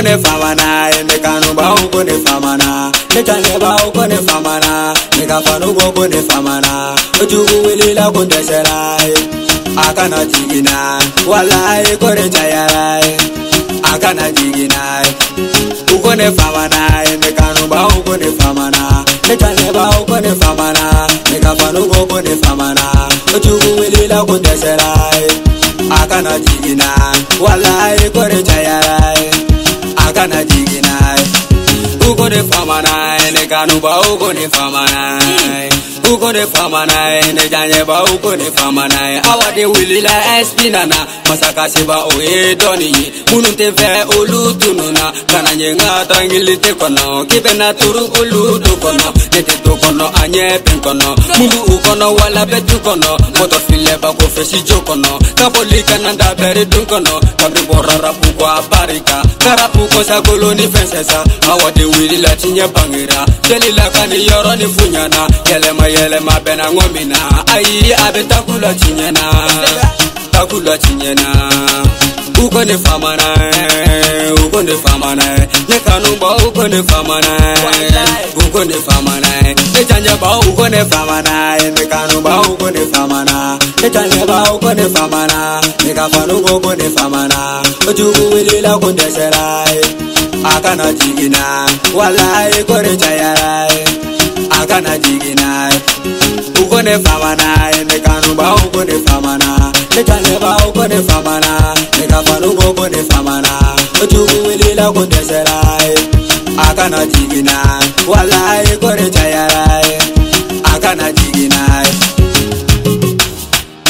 kunefamana ndikanobawo kunefamana ndikanebawo kunefamana ndikafanuko kunefamana ujukuwilila kundeselai akanajigina walai kunejayalai akanajiginai ukunefamana ndikanobawo kunefamana ndikanebawo kunefamana ndikafanuko kunefamana ujukuwilila kundeselai akanajigina walai kunejayalai kana jigina uko ne fama na ne kanu ba uko ne fama na uko ne fama na ne janye ba uko ne fama na awade wilila espinana masaka seba oye dɔɔni ye minnu tɛ fɛ olu tununa kana ye n ka tɔngili tɛ kɔnɔ k'i bɛna turu olu du kɔnɔ ne tɛ kono anye pen kono mundu u kono wala betu kono moto file ba ko fesi jo kono kaboli kananda bere dun kono kabri borara pu ko aparika karapu ko sagolo ni fensesa awade wili la tinye bangera, jeli la kani yoro ni funyana yelema yelema bena ngomina ayi abeta na, tinyena takulo na. ukonefamana ukonefamana nekanuba ukonefamana ukonefamana nechanjaba ukonefamana nekanuba ukonefamana nechanjaba ukonefamana nekafanuko ukonefamana ojukuwilila kundesela akana jigina wala ikore chayara akana jigina ukonefamana nekanuba ukonefamana nechanjaba ukonefamana fumana ojuwe lila kundeserai akana jigina walai kore chayarai akana jigina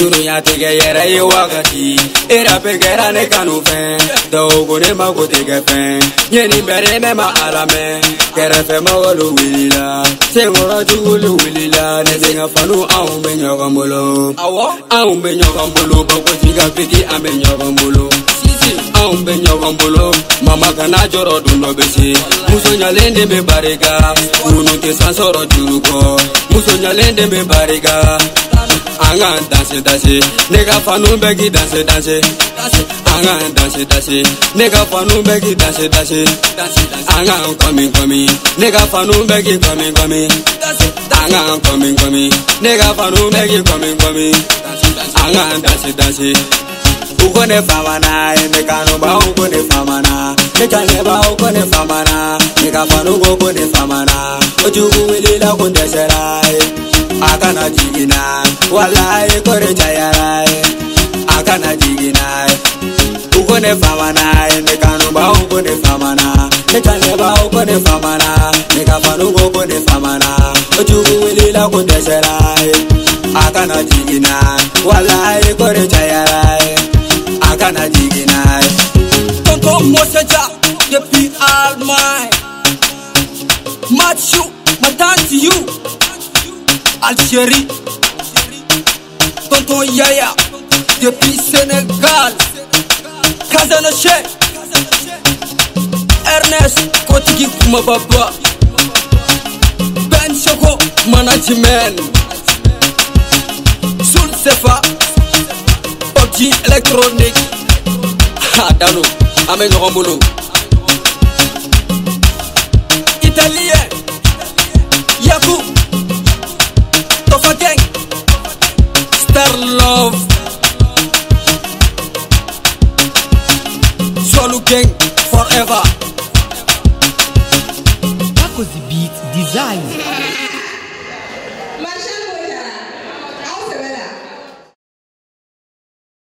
dunia tege yere ye wakati era pegera ne kanufe dogo ne mago tege fe nyeni bere ne ma arame kere fe ma wolo wilila se ngora tugulu wilila ne zenga fanu au me nyoga mulo awo au me nyoga mulo bako jiga fiti ame nyoga mulo ombenyakombolo mama kana joro dundo besi muso nyalen den be barika kunu te san soro juruko muso nyalen den be barika an ka danse danse ne ka fanu bɛɛ k'i danse danse an ka danse danse ne ka fanu bɛɛ k'i danse danse an ka kɔmi kɔmi ne ka fanu bɛɛ k'i kɔmi kɔmi an ka kɔmi kɔmi ne ka fanu bɛɛ k'i kɔmi kɔmi an ka danse danse kone famana emekanobaukone famana mekanebaukone eh. eh. famana mekafanugokone famana ojukuwilila kundeserae akana jigina walae kore jayarae akana jigina ukone famana emekanobaukone famana mekanebaukone famana mekafanugokone famana ojukuwilila kundeserae akana jigina walae kore jayara na jiginaay tonton Moussa Dia depuis Allemagne Mathieu ma you. Al Algérie Tonto Yaya depuis Sénégal Kazanoche Ernest Kotigi Kumababa Ben Choko Management Soul Sefa PUBG Electronic dano an bɛ ɲɔgɔn bolo. italiyɛ yaku tɔfakɛn star love sɔlukɛn forever. Paco's beat design.